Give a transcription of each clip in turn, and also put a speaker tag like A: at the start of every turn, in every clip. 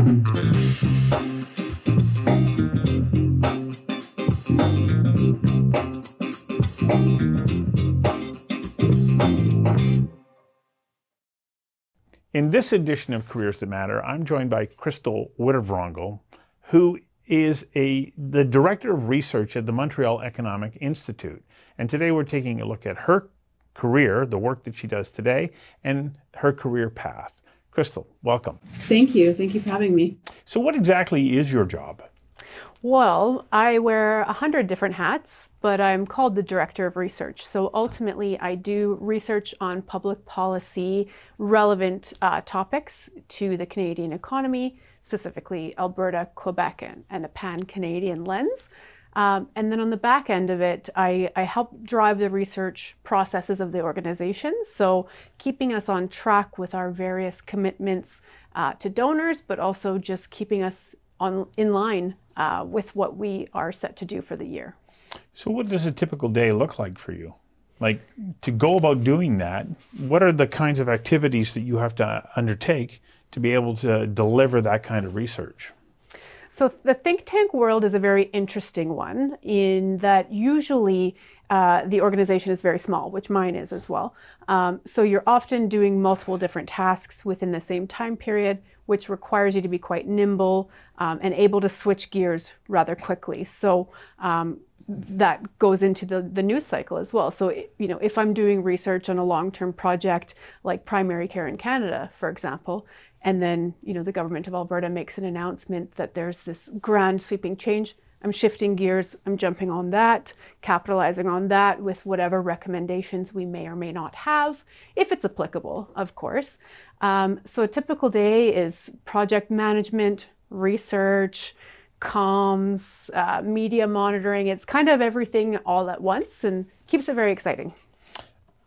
A: In this edition of Careers That Matter, I'm joined by Krystle Wittevrongel, who is a, the Director of Research at the Montreal Economic Institute. And today we're taking a look at her career, the work that she does today, and her career path. Krystle, welcome.
B: Thank you. Thank you for having me.
A: So, what exactly is your job?
B: Well, I wear a hundred different hats, but I'm called the director of research. So ultimately, I do research on public policy relevant uh, topics to the Canadian economy, specifically Alberta, Quebec, and, and a pan Canadian lens. Um, and then on the back end of it, I, I, help drive the research processes of the organization. So keeping us on track with our various commitments uh, to donors, but also just keeping us on in line uh, with what we are set to do for the year.
A: So, what does a typical day look like for you? Like to go about doing that, what are the kinds of activities that you have to undertake to be able to deliver that kind of research?
B: So, the think tank world is a very interesting one in that usually uh, the organization is very small, which mine is as well. Um, so, you're often doing multiple different tasks within the same time period which requires you to be quite nimble um, and able to switch gears rather quickly. So um, that goes into the, the news cycle as well. So, you know, if I'm doing research on a long-term project like primary care in Canada, for example, and then, you know, the government of Alberta makes an announcement that there's this grand sweeping change, I'm shifting gears, I'm jumping on that, capitalizing on that with whatever recommendations we may or may not have, if it's applicable, of course. Um, so a typical day is project management, research, comms, uh, media monitoring. It's kind of everything all at once and keeps it very exciting.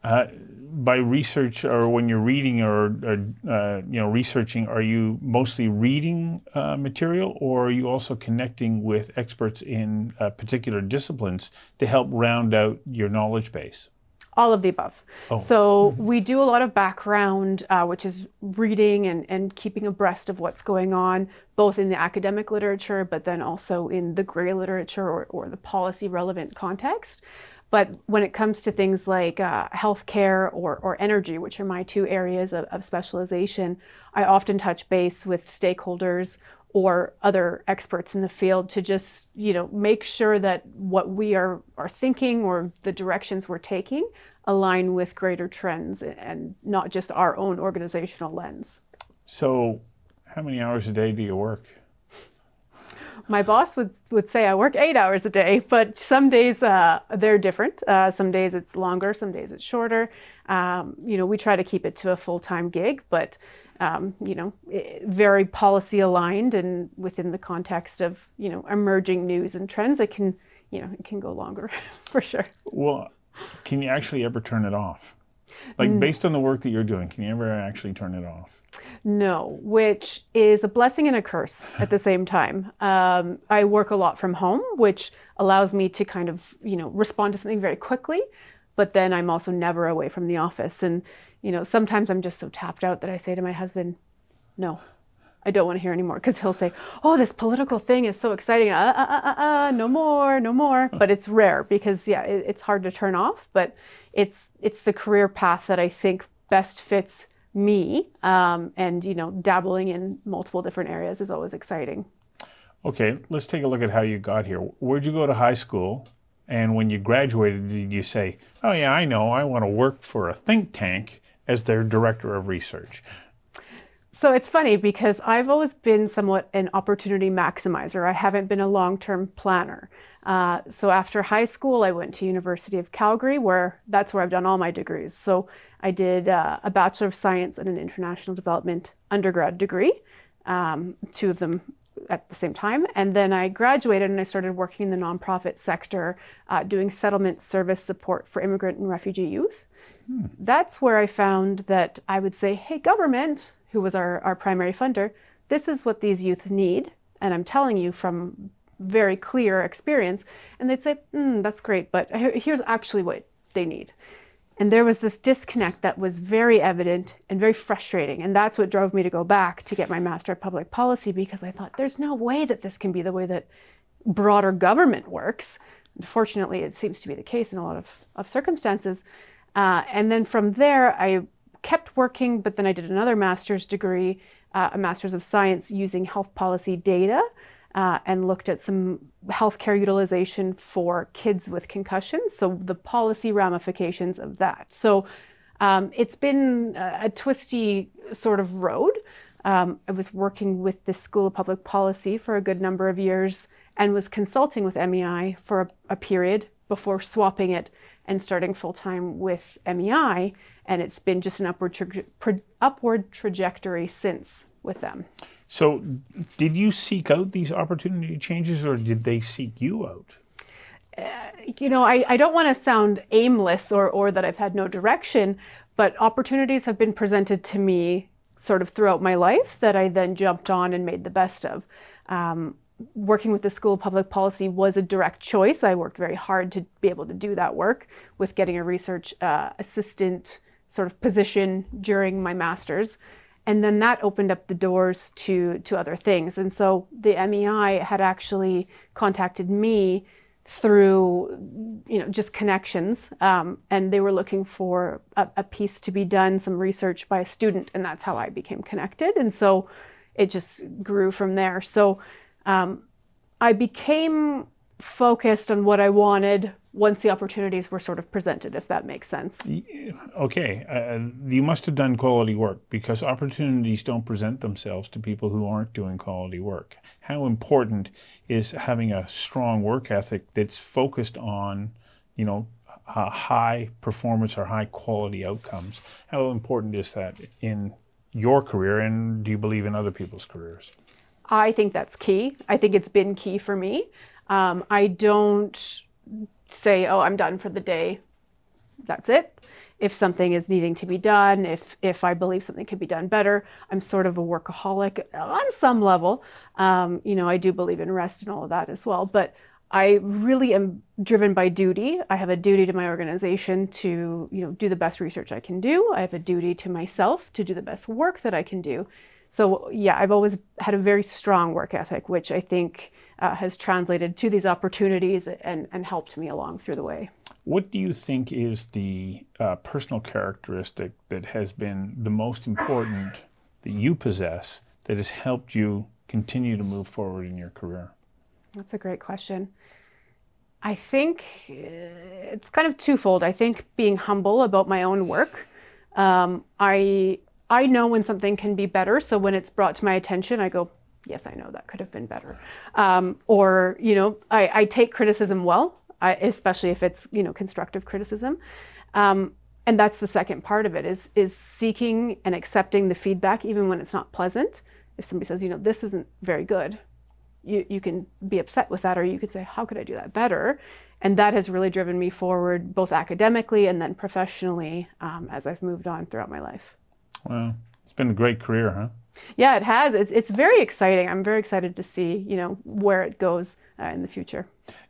A: Uh, by research or when you're reading or, or uh, you know researching, are you mostly reading uh, material, or are you also connecting with experts in uh, particular disciplines to help round out your knowledge base?
B: All of the above. Oh. So we do a lot of background, uh, which is reading and, and keeping abreast of what's going on, both in the academic literature, but then also in the gray literature or, or the policy relevant context. But when it comes to things like uh, healthcare or, or energy, which are my two areas of, of specialization, I often touch base with stakeholders or other experts in the field to just you know make sure that what we are are thinking or the directions we're taking align with greater trends and not just our own organizational lens.
A: So, how many hours a day do you work?
B: my boss would, would say I work eight hours a day, but some days uh, they're different. Uh, some days it's longer, some days it's shorter. Um, you know, we try to keep it to a full time gig, but um, you know, very policy aligned and within the context of you know emerging news and trends, it can you know it can go longer for sure.
A: Well, can you actually ever turn it off? Like based on the work that you're doing, can you ever actually turn it off?
B: No, which is a blessing and a curse at the same time. Um, I work a lot from home, which allows me to kind of, you know, respond to something very quickly. But then I'm also never away from the office. And, you know, sometimes I'm just so tapped out that I say to my husband, no, I don't want to hear anymore because he'll say, "Oh, this political thing is so exciting. Uh, uh, uh, uh, uh no more, no more." But it's rare because yeah, it, it's hard to turn off. But it's it's the career path that I think best fits me um, and you know dabbling in multiple different areas is always exciting
A: okay let's take a look at how you got here where'd you go to high school and when you graduated did you say oh yeah i know i want to work for a think tank as their director of research
B: so it's funny because I've always been somewhat an opportunity maximizer. I haven't been a long-term planner. Uh, so after high school, I went to University of Calgary, where that's where I've done all my degrees. So I did uh, a Bachelor of Science and an International Development undergrad degree, um, two of them at the same time. And then I graduated and I started working in the nonprofit sector, uh, doing settlement service support for immigrant and refugee youth. Hmm. That's where I found that I would say, hey, government, who was our, our primary funder, this is what these youth need. And I'm telling you from very clear experience. And they'd say, mm, that's great, but here's actually what they need. And there was this disconnect that was very evident and very frustrating. And that's what drove me to go back to get my Master of Public Policy because I thought there's no way that this can be the way that broader government works. Unfortunately, it seems to be the case in a lot of, of circumstances. Uh, and then from there, I kept working, but then I did another master's degree, uh, a master's of science using health policy data, uh, and looked at some healthcare utilization for kids with concussions. So the policy ramifications of that. So um, it's been a, a, twisty sort of road. Um, I was working with the School of Public Policy for a good number of years and was consulting with MEI for a, a period before swapping it and starting full time with MEI. And it's been just an upward, tra- upward trajectory since with them.
A: So, did you seek out these opportunity changes or did they seek you out?
B: Uh, you know, I, I don't want to sound aimless or, or that I've had no direction, but opportunities have been presented to me sort of throughout my life that I then jumped on and made the best of. Um, working with the School of Public Policy was a direct choice. I worked very hard to be able to do that work with getting a research uh, assistant sort of position during my master's. And then that opened up the doors to, to other things. And so the MEI had actually contacted me through you know just connections um, and they were looking for a, a, piece to be done some research by a student and that's how i became connected and so it just grew from there so um, I became focused on what I wanted once the opportunities were sort of presented, if that makes sense.
A: Okay. Uh, you must have done quality work because opportunities don't present themselves to people who aren't doing quality work. How important is having a strong work ethic that's focused on, you know, uh, high performance or high quality outcomes? How important is that in your career and do you believe in other people's careers?
B: I think that's key. I think it's been key for me. Um, I don't say, oh, I'm done for the day. That's it. If something is needing to be done, if if I believe something could be done better, I'm sort of a workaholic on some level. Um, you know, I do believe in rest and all of that as well. But I really am driven by duty. I have a duty to my organization to, you know, do the best research I can do. I have a duty to myself to do the best work that I can do. So, yeah, I've always had a very strong work ethic, which I think uh, has translated to these opportunities and, and helped me along through the way.
A: What do you think is the uh, personal characteristic that has been the most important that you possess that has helped you continue to move forward in your career?
B: That's a great question. I think uh, it's kind of twofold. I think being humble about my own work. Um, I I know when something can be better. So when it's brought to my attention, I go, yes, I know that could have been better. Um, or, you know, I, I take criticism well, I, especially if it's, you know, constructive criticism. Um, and that's the second part of it is, is seeking and accepting the feedback, even when it's not pleasant. If somebody says, you know, this isn't very good, you, you can be upset with that, or you could say, how could I do that better? And that has really driven me forward, both academically and then professionally, um, as I've moved on throughout my life.
A: Well, it's been a great career, huh?
B: Yeah, it has. It's, it's very exciting. I'm very excited to see, you know, where it goes uh, in the future.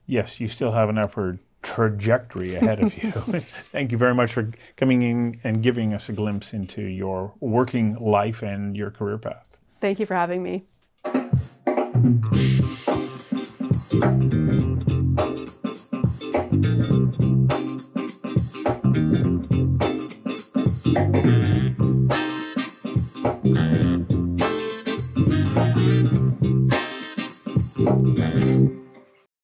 A: Yes, you still have an upward trajectory ahead of you. Thank you very much for coming in and giving us a glimpse into your working life and your career path.
B: Thank you for having me.